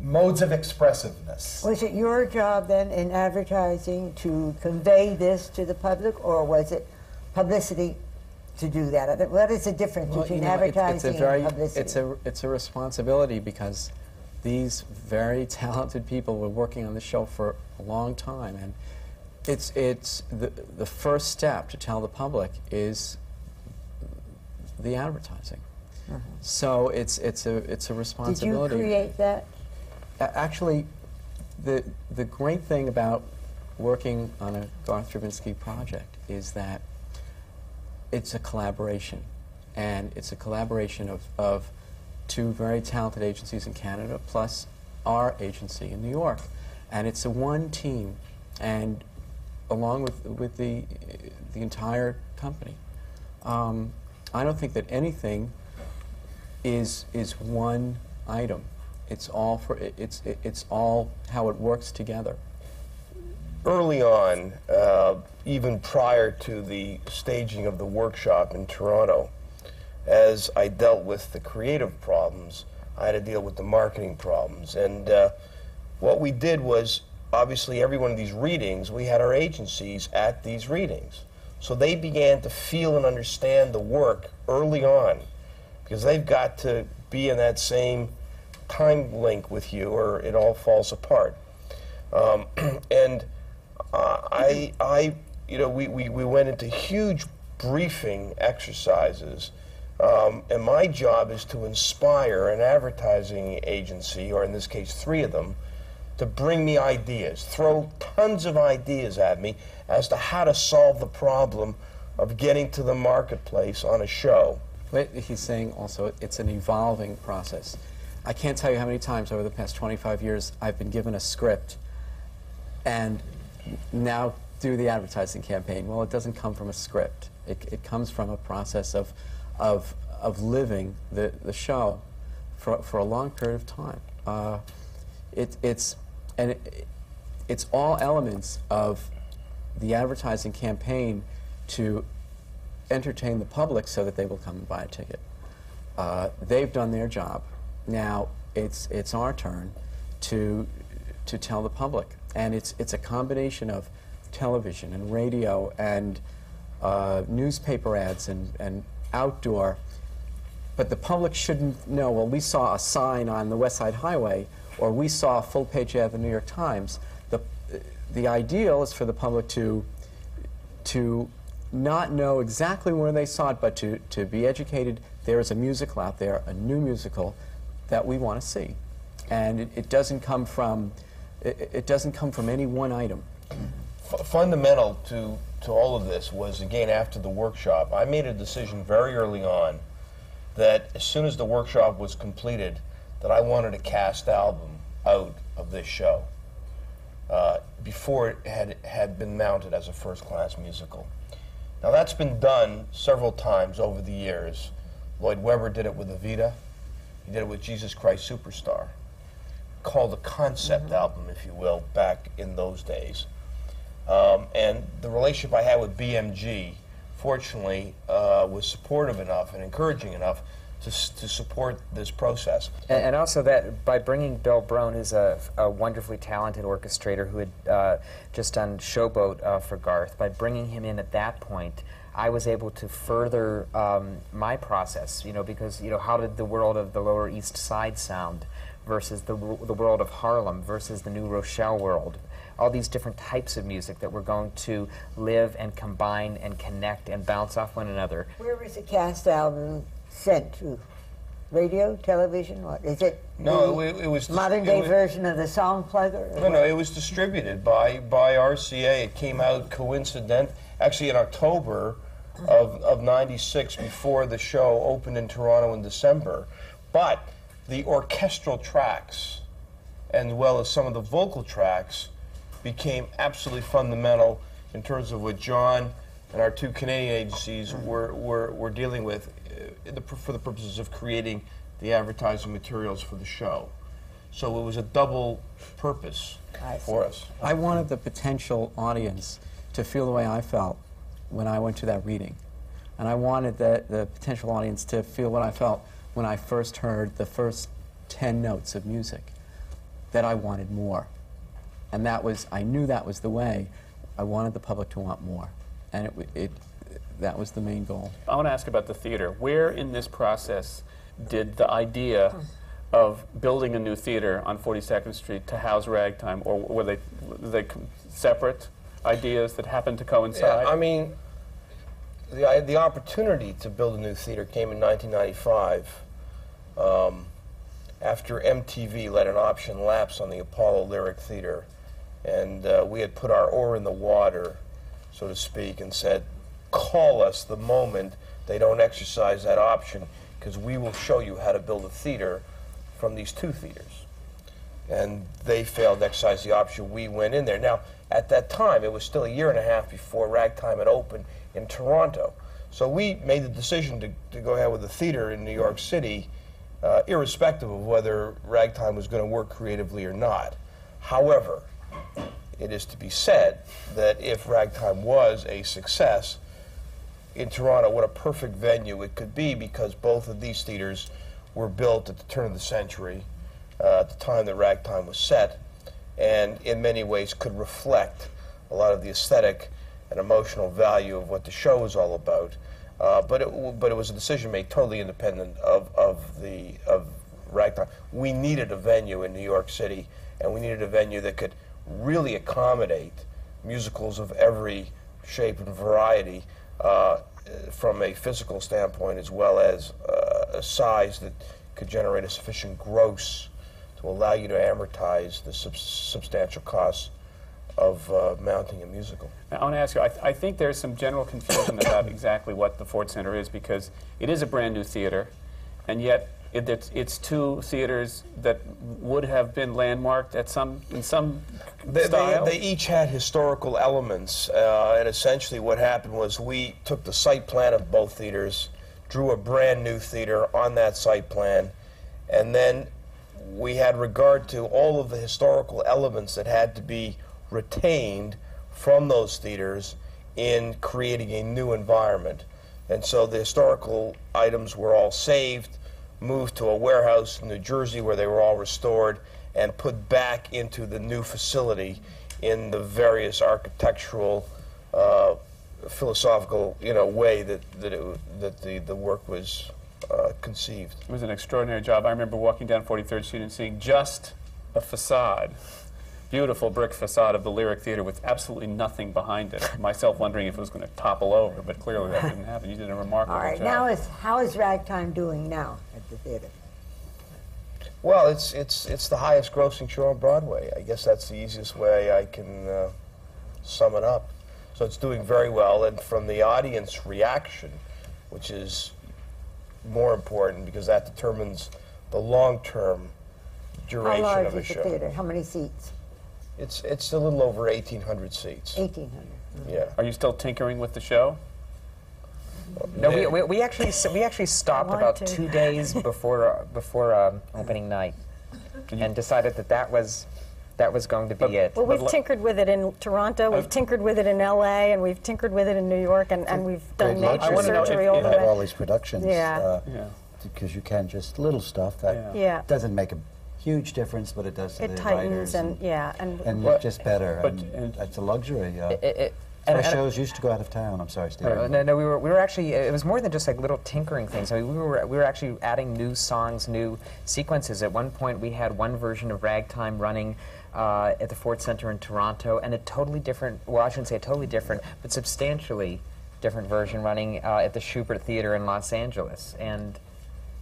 modes of expressiveness.
Was it your job then in advertising to convey this to the public, or was it publicity to do that? What is the difference
Well,
between
you know,
advertising
it's a very,
and publicity?
It's a, it's a responsibility because these very talented people were working on the show for a long time, and it's, it's the, the first step to tell the public is the advertising. Uh-huh. So it's, it's, a, it's a responsibility.
Did you
responsibility.
create that?
Actually, the, the great thing about working on a Garth Drabinsky project is that it's a collaboration. And it's a collaboration of, of two very talented agencies in Canada plus our agency in New York. And it's a one team, and along with, with the, the entire company. Um, I don't think that anything is, is one item. It's all, for, it- it's, it- it's all how it works together.
early on, uh, even prior to the staging of the workshop in Toronto, as I dealt with the creative problems, I had to deal with the marketing problems. And uh, what we did was, obviously, every one of these readings, we had our agencies at these readings. So they began to feel and understand the work early on because they've got to be in that same time link with you or it all falls apart. Um, and uh, I, I, you know, we, we, we went into huge briefing exercises. Um, and my job is to inspire an advertising agency, or in this case, three of them, to bring me ideas, throw tons of ideas at me as to how to solve the problem of getting to the marketplace on a show.
But he's saying also it's an evolving process. I can't tell you how many times over the past 25 years I've been given a script and now do the advertising campaign. Well, it doesn't come from a script. It, it comes from a process of, of, of living the, the show for, for a long period of time. Uh, it, it's, and it, it's all elements of the advertising campaign to entertain the public so that they will come and buy a ticket. Uh, they've done their job. Now it's it's our turn to to tell the public, and it's it's a combination of television and radio and uh, newspaper ads and and outdoor. But the public shouldn't know. Well, we saw a sign on the West Side Highway, or we saw a full page ad in the New York Times. The the ideal is for the public to to not know exactly where they saw it, but to, to be educated. There is a musical out there, a new musical, that we want to see. And it, it doesn't come from it, it doesn't come from any one item.
F- fundamental to, to all of this was again after the workshop. I made a decision very early on that as soon as the workshop was completed, that I wanted a cast album out of this show uh, before it had had been mounted as a first class musical. Now that's been done several times over the years. Lloyd Webber did it with Evita. He did it with Jesus Christ Superstar, called a concept album, if you will, back in those days. Um, and the relationship I had with BMG, fortunately, uh, was supportive enough and encouraging enough to, to support this process.
And, and also that by bringing Bill Brohn, who's a, a wonderfully talented orchestrator who had uh, just done Showboat uh, for Garth, by bringing him in at that point, I was able to further um, my process. You know, because you know, how did the world of the Lower East Side sound versus the the world of Harlem versus the New Rochelle world? All these different types of music that we're going to live and combine and connect and bounce off one another.
Where was the cast album sent to? Radio, television, what? Is it
No,
the
it, it was
modern day
was-
version of the song plugger? or
No, no, it was distributed by, by RCA. It came out coincident, actually in October of, of 96 before the show opened in Toronto in December. But the orchestral tracks as well as some of the vocal tracks, became absolutely fundamental in terms of what John and our two Canadian agencies were, were, were dealing with uh, in the, for the purposes of creating the advertising materials for the show. So it was a double purpose for us.
I wanted the potential audience to feel the way I felt when I went to that reading. And I wanted the, the potential audience to feel what I felt when I first heard the first 10 notes of music, that I wanted more. And that was, I knew that was the way. I wanted the public to want more. And it, it, that was the main goal.
I want to ask about the theater. Where in this process did the idea of building a new theater on 42nd Street to house ragtime, or were they, were they separate ideas that happened to coincide?
Yeah, I mean, the, the opportunity to build a new theater came in 1995 um, after MTV let an option lapse on the Apollo Lyric Theater. And uh, we had put our oar in the water, so to speak, and said, call us the moment they don't exercise that option, because we will show you how to build a theater from these two theaters and they failed to exercise the option. We went in there. Now, at that time, it was still a year and a half before Ragtime had opened in Toronto. So we made the decision to, to go ahead with the theater in New York City, uh, irrespective of whether Ragtime was going to work creatively or not. However, it is to be said that if Ragtime was a success in Toronto, what a perfect venue it could be because both of these theaters were built at the turn of the century, uh, at the time that Ragtime was set, and in many ways could reflect a lot of the aesthetic and emotional value of what the show was all about. Uh, but, it, but it was a decision made totally independent of, of, the, of Ragtime. We needed a venue in New York City, and we needed a venue that could really accommodate musicals of every shape and variety uh, from a physical standpoint as well as uh, a size that could generate a sufficient gross to allow you to amortize the sub- substantial costs of uh, mounting a musical.
Now, I want to ask you, I, th- I think there's some general confusion about exactly what the Ford Center is because it is a brand new theater, and yet it, it's, it's two theaters that would have been landmarked at some, in some
They, they,
style.
they each had historical elements, uh, and essentially what happened was we took the site plan of both theaters, drew a brand new theater on that site plan, and then we had regard to all of the historical elements that had to be retained from those theaters in creating a new environment. And so the historical items were all saved, moved to a warehouse in New Jersey where they were all restored, and put back into the new facility in the various architectural, uh, philosophical, you know, way that, that, it, that the, the work was uh, conceived.
It was an extraordinary job. I remember walking down 43rd Street and seeing just a facade, beautiful brick facade of the Lyric Theater with absolutely nothing behind it. Myself wondering if it was going to topple over, but clearly that didn't happen. You did a remarkable job.
All right,
job.
now is, how is Ragtime doing now at the theater?
Well, it's, it's, it's the highest grossing show on Broadway. I guess that's the easiest way I can uh, sum it up. So it's doing very well, and from the audience reaction, which is more important because that determines the long term
How
duration
large
of a
is the
show.
theater? How many seats?
It's, it's a little over 1,800 seats.
1,800.
Yeah.
Are you still tinkering with the show?
No, we, we, we actually s- we actually stopped
want
about
to.
two days before uh, before um, opening night, and decided that that was that was going to be it.
Well, we've
But
tinkered with it in Toronto, we've tinkered with it in LA, and we've tinkered with it in New York, and, and we've done
Great luxury
nature
wanna know if-
surgery
if-
all the
have all these productions.
Yeah.
uh,
Yeah.
Because you can just little stuff that
Yeah.
Yeah.
doesn't make a huge difference, but it does to
It
the
tightens
writers
and, yeah, and,
and
Well,
just better.
but-
and
and-
it's a luxury. Uh,
It- it-
so
and- and-
shows used to go out of town. I'm sorry, Steve.
Uh, no, no, we were, we were actually, it was more than just like little tinkering things. I mean, we were, we were actually adding new songs, new sequences. At one point, we had one version of Ragtime running uh, at the Ford Center in Toronto, and a totally different, well, I shouldn't say a totally different, but substantially different version running uh, at the Shubert Theater in Los Angeles. And,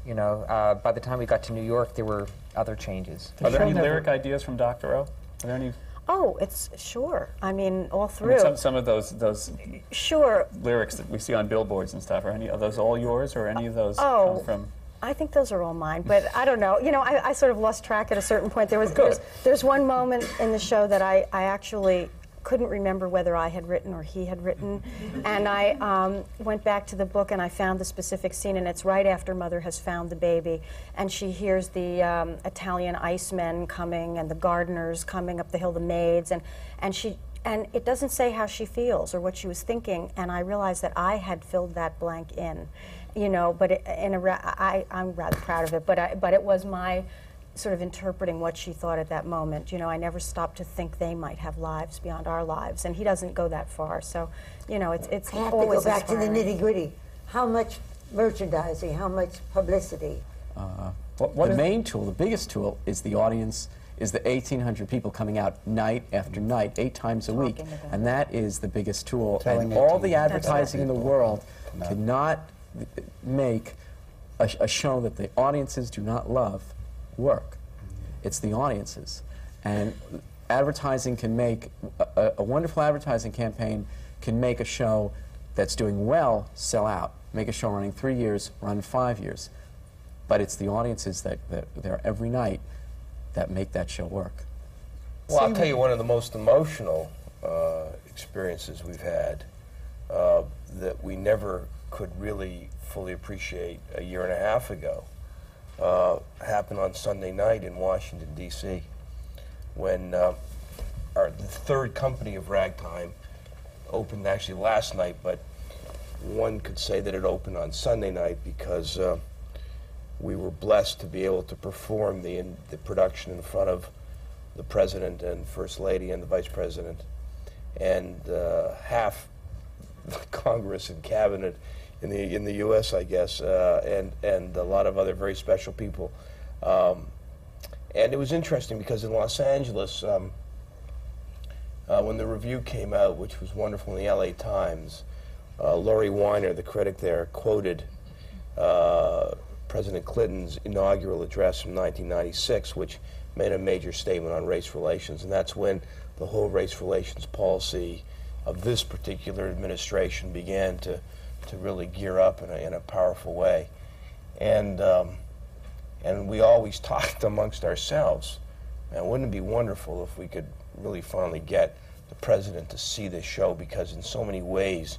you know, uh, by the time we got to New York, there were other changes.
Are there any lyric ideas from Doctorow? Are there any?
oh, it's, sure, I mean, all
I
through.
mean, some, some of those those
Sure,
lyrics that we see on billboards and stuff. Are any of those all yours, or any of those
Oh.
come from?
I think those are all mine, but I don't know. You know, I, I sort of lost track at a certain point. There was there's, there's one moment in the show that I, I actually couldn't remember whether I had written or he had written, and I um, went back to the book and I found the specific scene, and it's right after Mother has found the baby, and she hears the um, Italian icemen coming and the gardeners coming up the hill, the maids, and and she and it doesn't say how she feels or what she was thinking, and I realized that I had filled that blank in, you know. But it, in a ra- I, I'm rather proud of it. But I, but it was my sort of interpreting what she thought at that moment. You know, I never stopped to think they might have lives beyond our lives, and he doesn't go that far. So, you know, it's it's
I have to
always
go back to the nitty gritty. How much merchandising? How much publicity?
Uh, what, what
the main tool, the biggest tool, is the audience, is the 1,800 people coming out night after night, eight times a week.
Talking to them.
And that is the biggest tool.
Telling
and all the advertising in the
people
world
not-
cannot make a, a show that the audiences do not love work. It's the audiences. And advertising can make, a, a- a wonderful advertising campaign can make a show that's doing well sell out. Make a show running three years, run five years. But it's the audiences that, that there every night that make that show work.
Well, I'll tell you one of the most emotional uh, experiences we've had uh, that we never could really fully appreciate a year and a half ago uh, happened on Sunday night in Washington, D.C., when uh, our, the third company of Ragtime opened actually last night, but one could say that it opened on Sunday night because uh, we were blessed to be able to perform the, in, the production in front of the president and first lady and the vice president and uh, half the Congress and cabinet in the in the U.S. I guess uh, and and a lot of other very special people. Um, and it was interesting because in Los Angeles, um, uh, when the review came out, which was wonderful in the L.A. Times, uh, Laurie Winer, the critic there, quoted uh, President Clinton's inaugural address from 1996, which made a major statement on race relations, and that's when the whole race relations policy of this particular administration began to, to really gear up in a, in a powerful way. And, um, and we always talked amongst ourselves, man, wouldn't it be wonderful if we could really finally get the president to see this show because in so many ways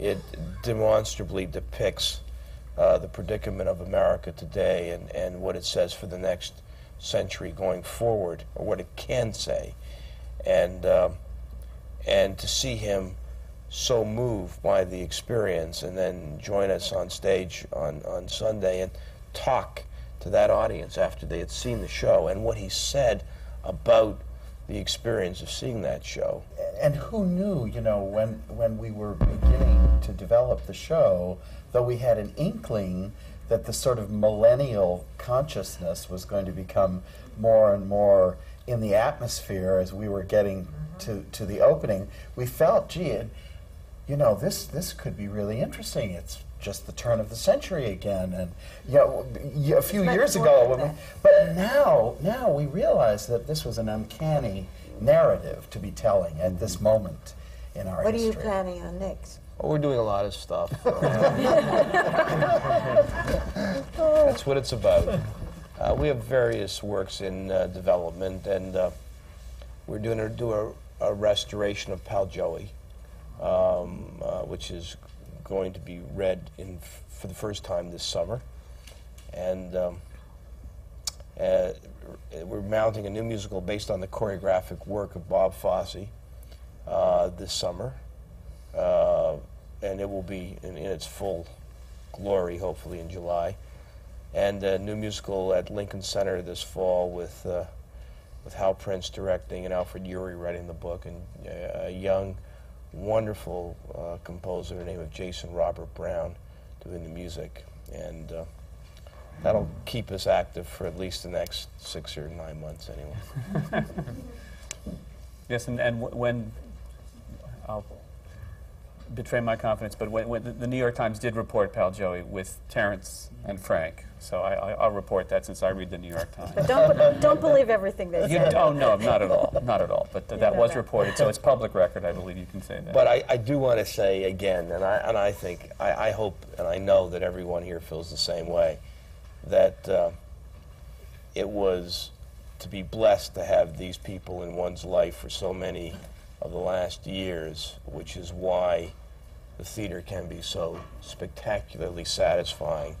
it demonstrably depicts uh, the predicament of America today and, and what it says for the next century going forward, or what it can say. And, um, and to see him so moved by the experience and then join us on stage on, on Sunday and talk to that audience after they had seen the show and what he said about the experience of seeing that show.
and who knew, you know, when when we were beginning to develop the show, though we had an inkling that the sort of millennial consciousness was going to become more and more in the atmosphere as we were getting mm-hmm. to, to the opening, we felt, gee, it, you know, this this could be really interesting. It's just the turn of the century again, and you know, a few years ago,
like
we, but now now we realize that this was an uncanny narrative to be telling at this mm-hmm. moment in our
What are you planning on next?
Well, we're doing a lot of stuff. That's what it's about. Uh, we have various works in uh, development, and uh, we're doing a, do a, a restoration of Pal Joey, um, uh, which is going to be read in f- for the first time this summer, and um, uh, we're mounting a new musical based on the choreographic work of Bob Fosse uh, this summer uh, and it will be in, in its full glory, hopefully in July. And a new musical at Lincoln Center this fall with uh, with Hal Prince directing and Alfred Uhry writing the book, and uh, a young, wonderful uh, composer named of Jason Robert Brown doing the music, and uh, that'll keep us active for at least the next six or nine months, anyway.
Yes, and, and wh- when, I'll betray my confidence, but when, when the, the New York Times did report Pal Joey with Terrence and Frank, so I, I, I'll report that since I read the New York Times.
But don't, don't believe everything they
You,
say.
oh, no, not at all, not at all, but th- that was
that.
reported, so it's public record, I believe you can say that.
But I, I do want to say again, and I, and I think, I, I hope and I know that everyone here feels the same way. that uh, it was to be blessed to have these people in one's life for so many of the last years, which is why the theater can be so spectacularly satisfying,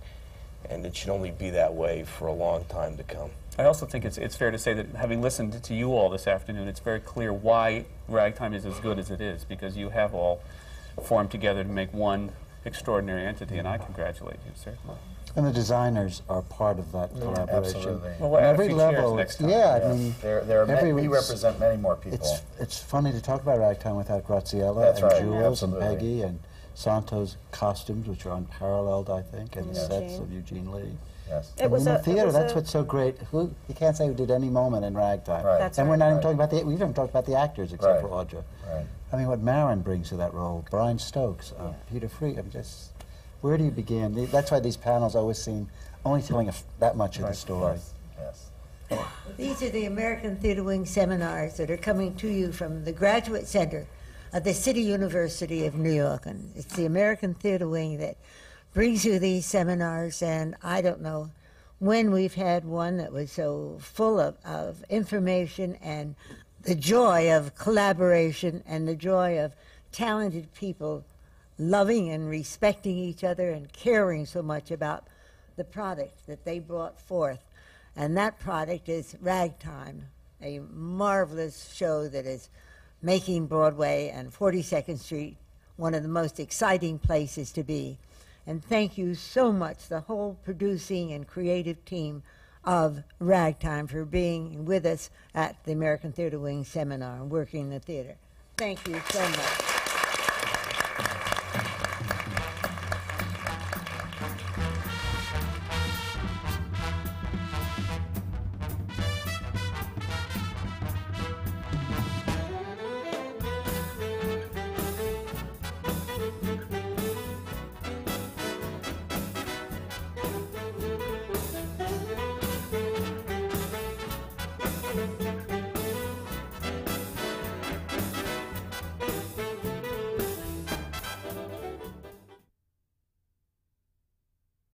and it should only be that way for a long time to come.
I also think it's, it's fair to say that having listened to you all this afternoon, it's very clear why Ragtime is as good as it is, because you have all formed together to make one extraordinary entity, and I congratulate you, certainly.
And the designers are part of that collaboration.
absolutely.
Well, we'll
On
add a
every level,
next time.
yeah, I mean,
there, there are
every
we represent many more people.
It's it's funny to talk about ragtime without Graciela
That's
and
right,
Jules and
absolutely.
Peggy and Santo's costumes, which are unparalleled, I think, and the sets
Eugene.
of Eugene Lee.
yes.
It
And
was
in
a-
the
it
theater.
was
That's
a-
what's so great. Who you can't say who did any moment in ragtime.
Right.
That's
and we're
right.
not even
Right.
talking about the we haven't talked about the actors except
Right.
for Audra.
Right.
I mean, what Marin brings to that role, Brian Stokes, uh, Peter Free. I'm just where do you begin? The- That's why these panels always seem only telling a f that much of the story.
Yes.
These are the American Theatre Wing seminars that are coming to you from the Graduate Center of the City University of New York. And it's the American Theatre Wing that brings you these seminars. And I don't know when we've had one that was so full of, of information and the joy of collaboration and the joy of talented people loving and respecting each other and caring so much about the product that they brought forth. And that product is Ragtime, a marvelous show that is making Broadway and 42nd Street one of the most exciting places to be. And thank you so much, the whole producing and creative team of Ragtime, for being with us at the American Theatre Wing seminar and working in the theater. Thank you so much.